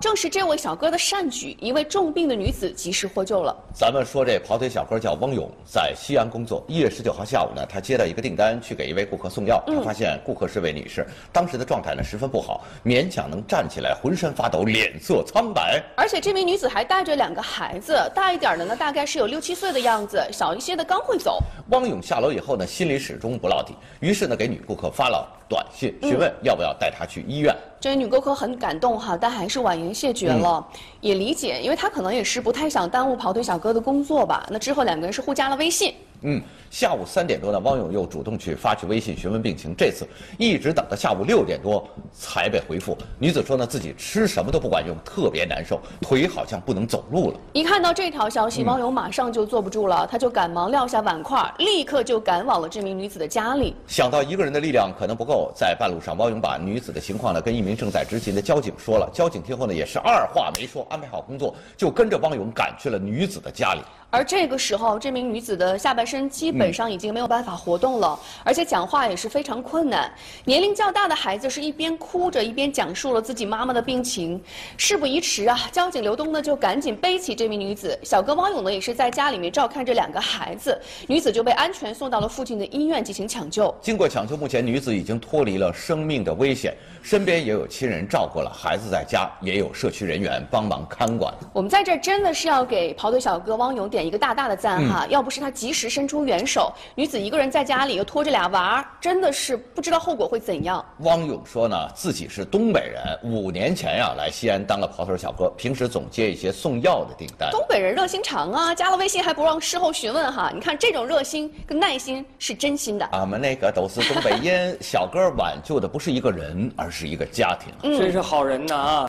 正是这位小哥的善举，一位重病的女子及时获救了。咱们说这跑腿小哥叫汪勇，在西安工作。一月十九号下午呢，他接到一个订单，去给一位顾客送药。他发现顾客是位女士，当时的状态呢十分不好，勉强能站起来，浑身发抖，脸色苍白。而且这名女子还带着两个孩子，大一点的呢大概是有六七岁的样子，小一些的刚会走。汪勇下楼以后呢，心里始终不落底，于是呢给女顾客发了短信，询问要不要带她去医院。这位女顾客很感动哈，但还是婉言谢绝了。也理解，因为她可能也是不太想耽误跑腿小哥的工作吧。那之后两个人是互加了微信。嗯，下午三点多呢，汪勇又主动去发去微信询问病情。这次一直等到下午六点多才被回复。女子说呢，自己吃什么都不管用，特别难受，腿好像不能走路了。一看到这条消息，汪勇马上就坐不住了，他就赶忙撂下碗筷，立刻就赶往了这名女子的家里。想到一个人的力量可能不够，在半路上，汪勇把女子的情况呢跟一名正在执勤的交警说了。交警听后呢，也是二话没说，安排好工作，就跟着汪勇赶去了女子的家里。而这个时候，这名女子的下半身基本上已经没有办法活动了，而且讲话也是非常困难。年龄较大的孩子是一边哭着一边讲述了自己妈妈的病情。事不宜迟啊，交警刘东呢就赶紧背起这名女子，小哥汪勇呢也是在家里面照看着两个孩子，女子就被安全送到了附近的医院进行抢救。经过抢救，目前女子已经脱离了生命的危险，身边也有亲人照顾了，孩子在家也有社区人员帮忙看管。我们在这真的是要给跑腿小哥汪勇点一个大大的赞哈！要不是他及时伸出援手，女子一个人在家里又拖着俩娃儿，真的是不知道后果会怎样。汪勇说呢，自己是东北人，五年前呀来西安当了跑腿小哥，平时总接一些送药的订单。东北人热心肠啊，加了微信还不让事后询问哈！你看这种热心跟耐心是真心的。俺们那个都是东北人，小哥挽救的不是一个人，而是一个家庭。真是好人呐啊！